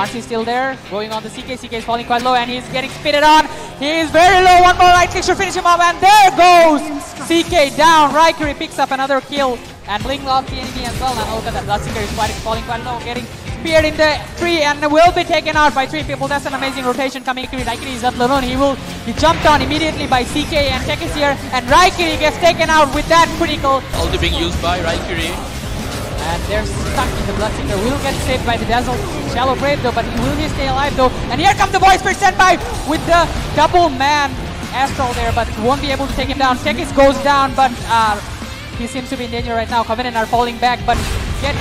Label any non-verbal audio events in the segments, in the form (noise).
Marcy still there, going on the CK. CK is falling quite low and he's getting spitted on. He is very low. One more right click should finish him off and there goes CK down. Raikiri picks up another kill and Bling off the enemy as well. And look at that, Bloodseeker is quite, falling quite low, getting speared in the tree and will be taken out by three people. That's an amazing rotation coming. Raikiri is up alone. He will he jumped on immediately by CK and Tech is here and Raikiri gets taken out with that critical. Also being used by Raikiri. And they're stuck in the Bloodseeker. Will get saved by the Dazzle. Shallow Grave though, but he will stay alive though? And here comes the Void Spirit by with the double man Astral there, but won't be able to take him down. Tekis goes down, but uh, he seems to be in danger right now. Covenant are falling back, but get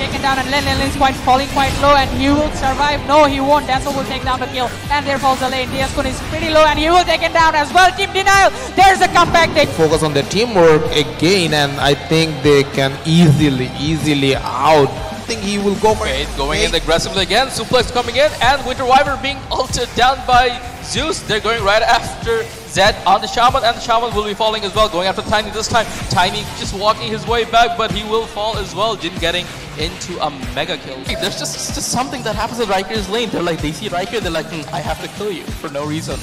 taken down and Len Len is quite falling quite low and he will survive. No, he won't. Dazzle will take down the kill. And there falls the lane. Diaskun is pretty low and he will take it down as well. Team Denial. There's a comeback. They focus on the teamwork again and I think they can easily, easily out. I think he will go for it. Going in aggressively again. Suplex coming in and Winter Wyvern being ulted down by Zeus. They're going right after Zed on the Shaman, and the Shaman will be falling as well, going after Tiny this time. Tiny just walking his way back, but he will fall as well. Jin getting into a mega kill. There's just, just something that happens in Riker's lane. They're like, they see Riker, they're like, hmm, I have to kill you for no reason.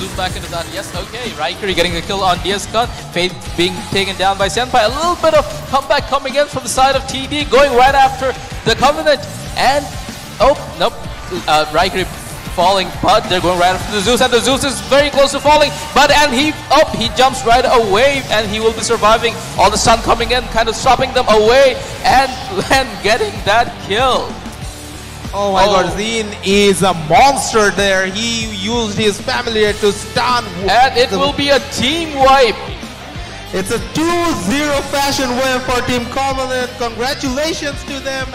Loop back into that. Yes, okay. Riker getting a kill on DS Cut. Fate being taken down by Senpai. A little bit of comeback coming in from the side of TD, going right after the Covenant. And, oh, nope. Uh, Riker falling, but they're going right after the Zeus, and the Zeus is very close to falling, but and he, oh, he jumps right away, and he will be surviving. All the sun coming in, kind of stopping them away, and (laughs) then getting that kill. Oh my oh. god, Zin is a monster there. He used his familiar to stun. And it will be a team wipe. It's a 2-0 fashion win for Team Covenant. Congratulations to them.